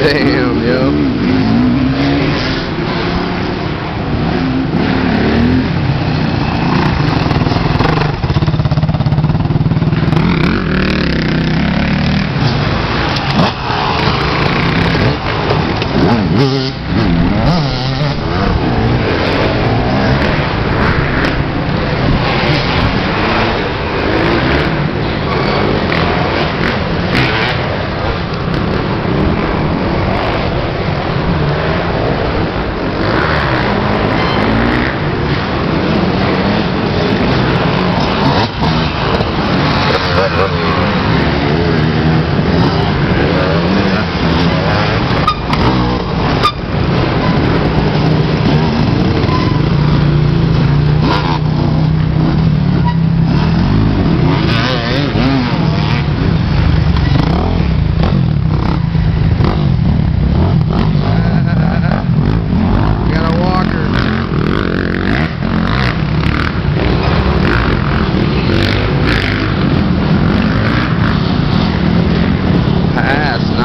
Damn. Portland